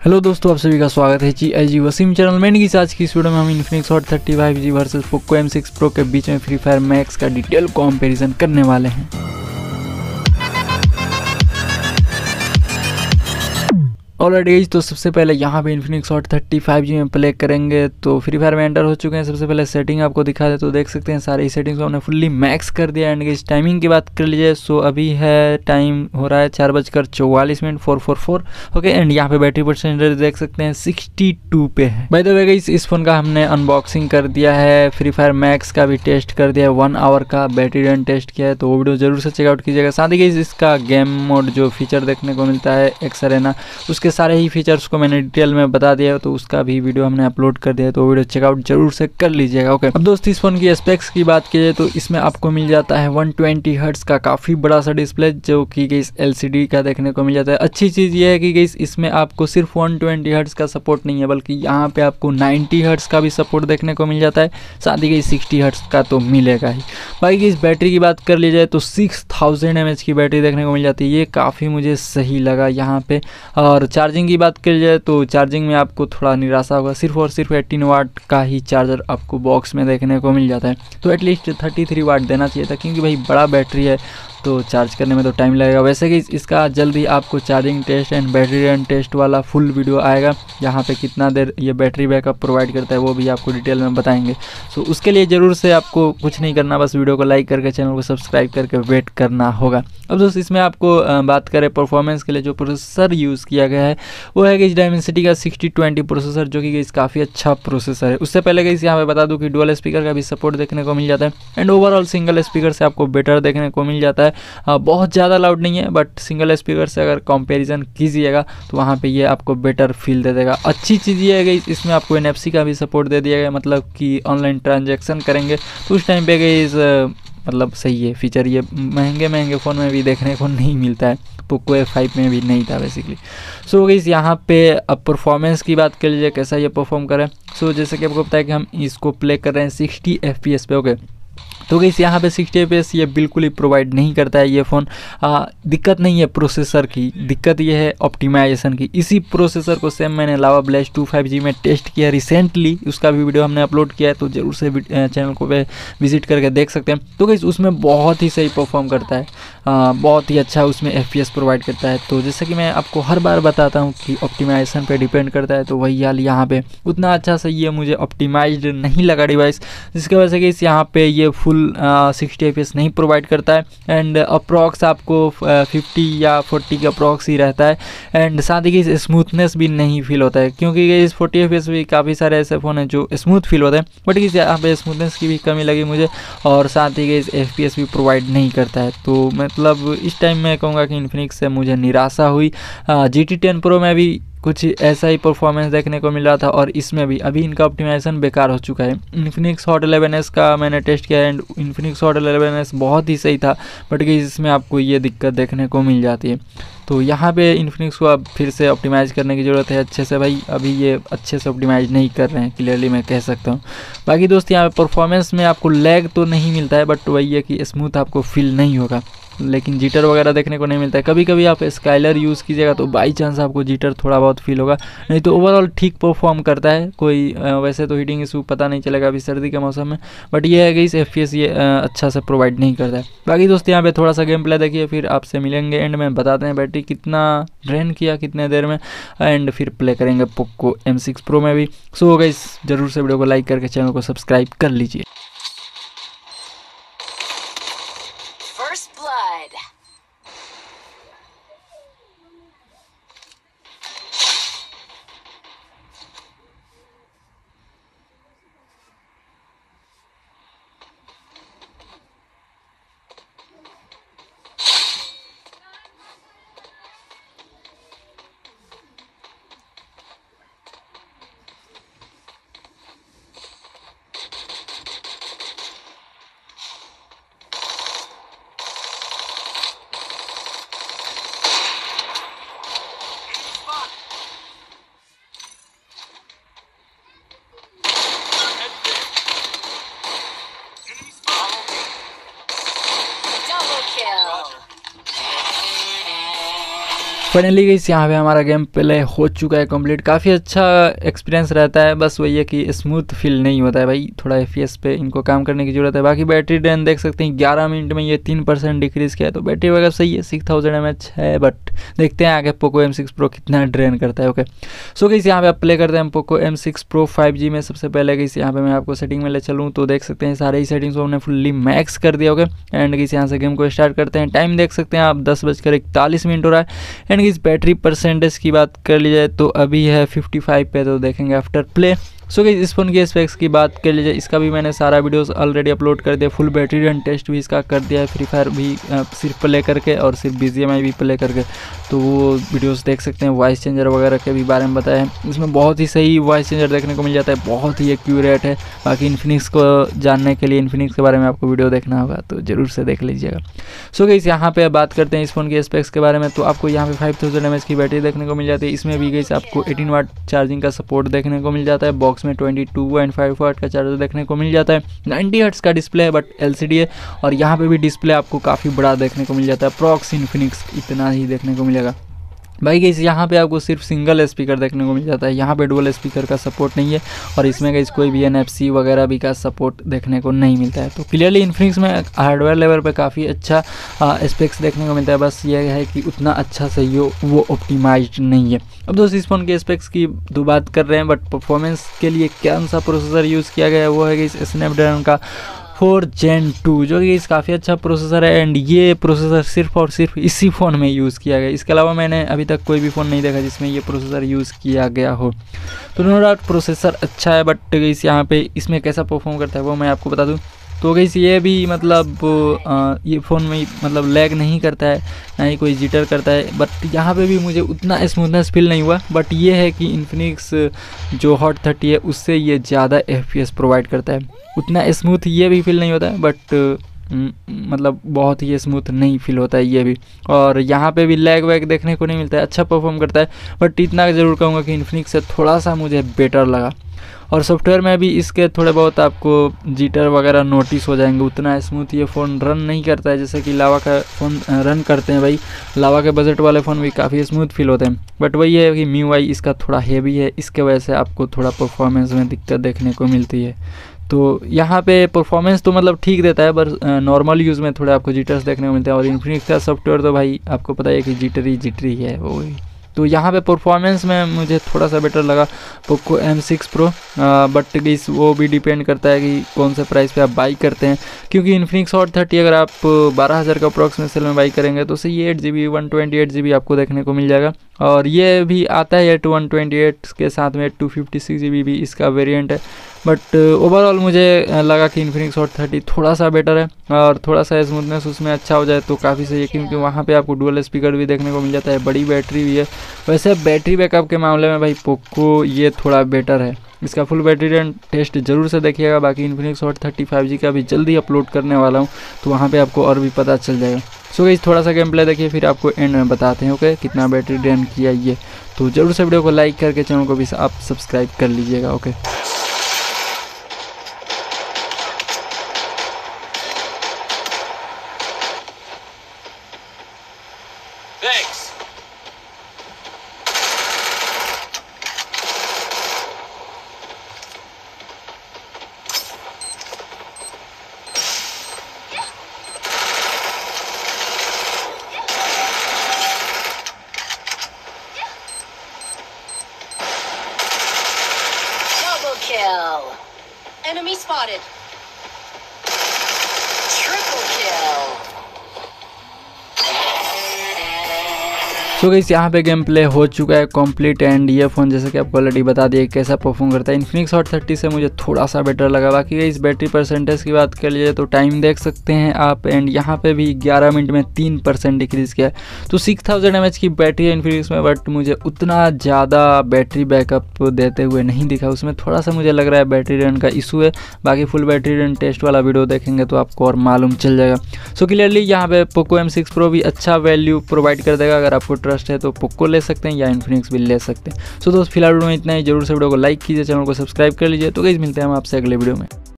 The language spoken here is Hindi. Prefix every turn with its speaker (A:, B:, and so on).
A: हेलो दोस्तों, आप सभी का स्वागत है जी आई जी वसीम चैनल में। की आज की इस वीडियो में हम Infinix Hot thirty five G versus Poco M six Pro के बीच में फ्री फायर मैक्स का डिटेल कॉम्पेरिजन करने वाले हैं। ऑलरेडी तो सबसे पहले यहाँ पे Infinix Hot thirty five G में प्ले करेंगे तो फ्री फायर में एंटर हो चुके हैं। सबसे पहले सेटिंग आपको दिखा दे तो देख सकते हैं, सारी सेटिंग्स को हमने फुल्ली मैक्स कर दिया। एंड इस टाइमिंग की बात कर लीजिए सो अभी है टाइम हो रहा है चार बजकर चौवालीस minute four four four okay and यहाँ पे बैटरी परसेंटेज देख सकते हैं सिक्सटी टू पे है। भाई तो गई इस फ़ोन का हमने अनबॉक्सिंग कर दिया है फ्री फायर मैक्स का भी टेस्ट कर दिया है वन आवर का बैटरी रन टेस्ट किया है तो वो वीडियो ज़रूर से चेकआउट कीजिएगा। साथ ही इसका गेम मोड जो फीचर देखने को मिलता है एक्सरेना उसके के सारे ही फीचर्स को मैंने डिटेल में बता दिया तो उसका भी वीडियो हमने अपलोड कर दिया तो वीडियो चेकआउट ज़रूर से कर लीजिएगा ओके अब दोस्त, इस फ़ोन की स्पेक्स की बात की जाए तो इसमें आपको मिल जाता है 120 ट्वेंटी का काफ़ी बड़ा सा डिस्प्ले जो कि गई एल का देखने को मिल जाता है। अच्छी चीज़ ये है कि गई इसमें आपको सिर्फ़ वन ट्वेंटी का सपोर्ट नहीं है, बल्कि यहाँ पे आपको नाइन्टी हर्ट्स का भी सपोर्ट देखने को मिल जाता है, साथ ही गई सिक्सटी हर्ट्स का तो मिलेगा ही। बाकी इस बैटरी की बात कर ली जाए तो सिक्स थाउज़ेंड की बैटरी देखने को मिल जाती है, ये काफ़ी मुझे सही लगा यहाँ पे, और चार्जिंग की बात की जाए तो चार्जिंग में आपको थोड़ा निराशा होगा। सिर्फ़ और सिर्फ़ 18 वाट का ही चार्जर आपको बॉक्स में देखने को मिल जाता है। तो एटलीस्ट 33 वाट देना चाहिए था, क्योंकि भाई बड़ा बैटरी है। तो चार्ज करने में तो टाइम लगेगा। वैसे कि इसका जल्दी आपको charging test and battery run test वाला फुल वीडियो आएगा। यहाँ पे कितना देर ये बैटरी बैकअप प्रोवाइड करता है वो भी आपको डिटेल में बताएँगे। सो उसके लिए ज़रूर से आपको कुछ नहीं करना, बस वीडियो को लाइक करके चैनल को सब्सक्राइब करके वेट करना होगा। अब दोस्त, इसमें आपको बात करें परफॉर्मेंस के लिए, जो प्रोसेसर यूज़ किया गया है, वो है कि इस डायमेंसिटी का सिक्सटी ट्वेंटी प्रोसेसर जो कि इस काफ़ी अच्छा प्रोसेसर है। उससे पहले कि यहाँ पे बता दूँ कि डुअल स्पीकर का भी सपोर्ट देखने को मिल जाता है एंड ओवरऑल सिंगल स्पीकर से आपको बेटर देखने को मिल जाता है। है। बहुत ज़्यादा लाउड नहीं है बट सिंगल स्पीकर से अगर कंपैरिजन कीजिएगा तो वहाँ पे ये आपको बेटर फील दे देगा। अच्छी चीज़ ये है कि इसमें आपको एनएफसी का भी सपोर्ट दे दिया गया मतलब कि ऑनलाइन ट्रांजेक्शन करेंगे। तो उस टाइम पे गई मतलब सही है फीचर ये महँगे महँगे फ़ोन में भी देखने को नहीं मिलता है पोको ए फाइव में भी नहीं था बेसिकली सो so, गई यहाँ पे अब परफॉर्मेंस की बात कर लीजिए कैसा ये परफॉर्म करें सो so, जैसे कि आपको पता है कि हम इसको प्ले कर रहे हैं सिक्सटी एफ़ पे ओके तो गई यहाँ पे सिक्सटी एफ़ ये बिल्कुल ही प्रोवाइड नहीं करता है ये फ़ोन दिक्कत नहीं है प्रोसेसर की, दिक्कत ये है ऑप्टिमाइजेशन की। इसी प्रोसेसर को सेम मैंने लावा ब्लैश टू फाइव जी में टेस्ट किया रिसेंटली उसका भी वीडियो हमने अपलोड किया है तो ज़रूर से चैनल को विज़िट करके देख सकते हैं। तो गई उसमें बहुत ही सही परफॉर्म करता है। बहुत ही अच्छा उसमें एफपीएस प्रोवाइड करता है। तो जैसे कि मैं आपको हर बार बताता हूँ कि ऑप्टिमाइजेशन पर डिपेंड करता है तो वही हाल यहाँ पे। उतना अच्छा सही है, मुझे ऑप्टिमाइज नहीं लगा डिवाइस जिसकी वजह से कि इस यहाँ पे ये फुल सिक्सटी एफ़ नहीं प्रोवाइड करता है। एंड अप्रॉक्स आपको फिफ्टी या फोर्टी का अप्रॉक्स ही रहता है। एंड साथ ही स्मूथनेस भी नहीं फील होता है, क्योंकि इस फोर्टी एफ़ भी काफ़ी सारे ऐसे फ़ोन हैं जो स्मूथ फील होते हैं। बट इस यहाँ पे स्मूथनेस की भी कमी लगी मुझे, और साथ ही इस एफ़ भी प्रोवाइड नहीं करता है। तो मतलब इस टाइम मैं कहूँगा कि इन्फिनिक्स से मुझे निराशा हुई। जी टी टेन प्रो में भी कुछ ऐसा ही परफॉर्मेंस देखने को मिल था और इसमें भी अभी इनका ऑप्टिमाइजेशन बेकार हो चुका है। इन्फिनिक्स हॉट एलेवन एस का मैंने टेस्ट किया and Infinix Hot eleven S बहुत ही सही था बट कि इसमें आपको ये दिक्कत देखने को मिल जाती है। तो यहाँ पे इन्फिनिक्स को अब फिर से ऑप्टिमाइज़ करने की ज़रूरत है अच्छे से भाई। अभी ये अच्छे से ऑप्टिमाइज़ नहीं कर रहे हैं क्लियरली मैं कह सकता हूँ। बाकी दोस्त, यहाँ परफॉर्मेंस में आपको लैग तो नहीं मिलता है बट वही है कि स्मूथ आपको फील नहीं होगा। लेकिन जीटर वगैरह देखने को नहीं मिलता है। कभी कभी आप स्काइलर यूज़ कीजिएगा तो बाई चांस आपको जीटर थोड़ा बहुत फील होगा। नहीं तो ओवरऑल ठीक परफॉर्म करता है। कोई वैसे तो हीटिंग इशू पता नहीं चलेगा अभी सर्दी के मौसम में बट ये है कि इस एफ़ ये अच्छा से प्रोवाइड नहीं करता है। बाकी दोस्त यहाँ पर थोड़ा सा गेम प्ले देखिए, फिर आपसे मिलेंगे एंड में। बताते हैं बैटरी कितना ड्रेन किया, कितने देर में एंड फिर प्ले करेंगे पोको एम सिक्स प्रो में भी। सो गई ज़रूर से वीडियो को लाइक करके चैनल को सब्सक्राइब कर लीजिए। फाइनली गई यहाँ पे हमारा गेम प्ले हो चुका है कंप्लीट काफ़ी अच्छा एक्सपीरियंस रहता है, बस वही है कि स्मूथ फील नहीं होता है भाई। थोड़ा एफ़ पे इनको काम करने की ज़रूरत है। बाकी बैटरी ड्रेन देख सकते हैं, ग्यारह मिनट में ये तीन परसेंट डिक्रीज़ किया है। तो बैटरी वगैरह सही है सिक्स थाउज़ेंड एम है बट देखते हैं आगे पोको एम सिक्स प्रो कितना ड्रेन करता है ओके सो गई यहाँ पे आप प्ले करते हैं Poco M six Pro five G में। सबसे पहले गई यहाँ पे मैं आपको सेटिंग में ले चलूँ तो देख सकते हैं सारे ही सेटिंग्स को हमने फुल्ली मैक्स कर दिया ओके एंड गई यहाँ से गेम को स्टार्ट करते हैं। टाइम देख सकते हैं आप, दस बजकर इकतालीस मिनट हो रहा है। एंड इस बैटरी परसेंटेज की बात कर ली जाए तो अभी है 55 पे तो देखेंगे आफ्टर प्ले सो गई इस फ़ोन की स्पेक्स की बात कर लीजिए। इसका भी मैंने सारा वीडियोस ऑलरेडी अपलोड कर दिया फुल बैटरी रन टेस्ट भी इसका कर दिया है। फ्री फायर भी सिर्फ़ प्ले करके और सिर्फ़ बी भी प्ले करके। तो वो वीडियोज़ देख सकते हैं। वॉइस चेंजर वगैरह के भी बारे में बताया है। इसमें बहुत ही सही वॉइस चेंजर देखने को मिल जाता है। बहुत ही एक्यूरेट है। बाकी इन्फिनिक्स को जानने के लिए इन्फिनिक्स के बारे में आपको वीडियो देखना होगा तो ज़रूर से देख लीजिएगा। सो गई यहाँ पर बात करते हैं इस फ़ोन के स्पेक्स के बारे में। तो आपको यहाँ पे फाइव थाउज़ेंड की बैटरी देखने को मिल जाती है। इसमें भी गई आपको एटीन वाट चार्जिंग का सपोर्ट देखने को मिल जाता है। बॉक्स में twenty two and five watt का चार्जर देखने को मिल जाता है। नाइन्टी हर्ट्स का डिस्प्ले है बट एल है। और यहाँ पर भी डिस्प्ले आपको काफ़ी बड़ा देखने को मिल जाता है। प्रॉक्स इन्फिनिक्स इतना ही देखने को मिलेगा। भाई गई यहाँ पे आपको सिर्फ़ सिंगल स्पीकर देखने को मिल जाता है। यहाँ पे डुअल स्पीकर का सपोर्ट नहीं है और इसमें गई कोई भी एनएफसी वगैरह भी का सपोर्ट देखने को नहीं मिलता है। तो क्लियरली इन्फिनिक्स में हार्डवेयर लेवल पे काफ़ी अच्छा स्पेक्स देखने को मिलता है। बस ये है कि उतना अच्छा सही हो, वो ऑप्टिमाइज नहीं है। अब दोस्त, इस फ़ोन के स्पेक्स की दो बात कर रहे हैं बट परफॉर्मेंस के लिए कौन सा प्रोसेसर यूज़ किया गया है, वो है कि स्नैपड्रैगन का। फोर जेन टू, जो कि इस काफ़ी अच्छा प्रोसेसर है एंड ये प्रोसेसर सिर्फ़ और सिर्फ़ इसी फ़ोन में यूज़ किया गया। इसके अलावा मैंने अभी तक कोई भी फ़ोन नहीं देखा जिसमें ये प्रोसेसर यूज़ किया गया हो। तो नो डाउट प्रोसेसर अच्छा है बट इस यहाँ पे इसमें कैसा परफॉर्म करता है वो मैं आपको बता दूँ। तो गई ये भी मतलब ये फ़ोन में मतलब लैग नहीं करता है, ना ही कोई जिटर करता है। बट यहाँ पे भी मुझे उतना स्मूथनेस फील नहीं हुआ। बट ये है कि इन्फिनिक्स जो हॉट थर्टी है, उससे ये ज़्यादा एफपीएस प्रोवाइड करता है। उतना स्मूथ ये भी फील नहीं होता है बट मतलब बहुत ही स्मूथ नहीं फील होता है ये भी। और यहाँ पे भी लैग वैग देखने को नहीं मिलता है अच्छा परफॉर्म करता है। बट इतना ज़रूर कहूँगा कि इन्फिनिक्स से थोड़ा सा मुझे बेटर लगा। और सॉफ्टवेयर में भी इसके थोड़े बहुत आपको जीटर वगैरह नोटिस हो जाएँगे, उतना स्मूथ ये फ़ोन रन नहीं करता है, जैसे कि लावा का फ़ोन रन करते हैं भाई। लावा के बजट वाले फ़ोन भी काफ़ी स्मूथ फील होते हैं। बट वही है कि म्यू आई इसका थोड़ा हेवी है, इसके वजह से आपको थोड़ा परफॉर्मेंस में दिक्कत देखने को मिलती है। तो यहाँ पे परफॉर्मेंस तो मतलब ठीक देता है, पर नॉर्मल यूज़ में थोड़े आपको जीटर्स देखने को मिलते हैं। और इन्फिनिक्स का सॉफ्टवेयर तो भाई, आपको पता है कि जीटरी जीटरी है वो तो यहाँ पे परफॉर्मेंस में मुझे थोड़ा सा बेटर लगा Poco M six Pro but इस वो भी डिपेंड करता है कि कौन से प्राइस पे आप बाई करते हैं। क्योंकि इन्फिनिक्स हॉट थर्टी अगर आप बारह हज़ार का अप्रॉक्स में सेल में बाई करेंगे तो सही eight G B one twenty eight G B आपको देखने को मिल जाएगा। और ये भी आता है टू वन ट्वेंटी एट के साथ में two fifty six G B भी इसका वेरियंट है। बट ओवरऑल uh, मुझे uh, लगा कि इन्फिनिक्स हॉट थर्टी थोड़ा सा बेटर है और थोड़ा सा स्मूथनेस उसमें अच्छा हो जाए तो काफ़ी सही है क्योंकि वहाँ पे आपको डुअल स्पीकर भी देखने को मिल जाता है बड़ी बैटरी भी है। वैसे बैटरी बैकअप के मामले में भाई पोको ये थोड़ा बेटर है। इसका फुल बैटरी टेस्ट ज़रूर से देखिएगा बाकी Infinix Hot thirty five G का भी जल्दी अपलोड करने वाला हूँ तो वहाँ पर आपको और भी पता चल जाएगा। सो गई थोड़ा सा गेम प्ले देखिए फिर आपको एंड में बताते हैं ओके कितना बैटरी ड्रेन किया ये। तो ज़रूर से वीडियो को लाइक करके चैनल को भी आप सब्सक्राइब कर लीजिएगा okay
B: Enemy spotted.
A: So so गई यहाँ पे गेम प्ले हो चुका है कंप्लीट एंड ये फ़ोन जैसे कि आपको ऑलरेडी बता दिए कैसा परफॉर्म करता है। इन्फिनिक्स हॉट थर्टी से मुझे थोड़ा सा बेटर लगा। बाकी इस बैटरी परसेंटेज की बात कर लीजिए तो टाइम देख सकते हैं आप एंड यहाँ पे भी 11 मिनट में तीन परसेंट डिक्रीज़ किया है। तो सिक्स थाउज़ेंड एम की बैटरी है इन्फिनिक्स में बट मुझे उतना ज़्यादा बैटरी बैकअप देते हुए नहीं दिखा। उसमें थोड़ा सा मुझे लग रहा है बैटरी रन का इशू है। बाकी फुल बैटरी रन टेस्ट वाला वीडियो देखेंगे तो आपको और मालूम चल जाएगा। सो क्लियरली यहाँ पे पोको एम प्रो भी अच्छा वैल्यू प्रोवाइड कर देगा। अगर आपको इंटरेस्ट है तो पोको ले सकते हैं या इन्फिनिक्स भी ले सकते हैं। सो दोस्त, फ़िलहाल वीडियो में इतना ही। ज़रूर से वीडियो को लाइक कीजिए, चैनल को सब्सक्राइब कर लीजिए। तो गई मिलते हैं हम आपसे अगले वीडियो में।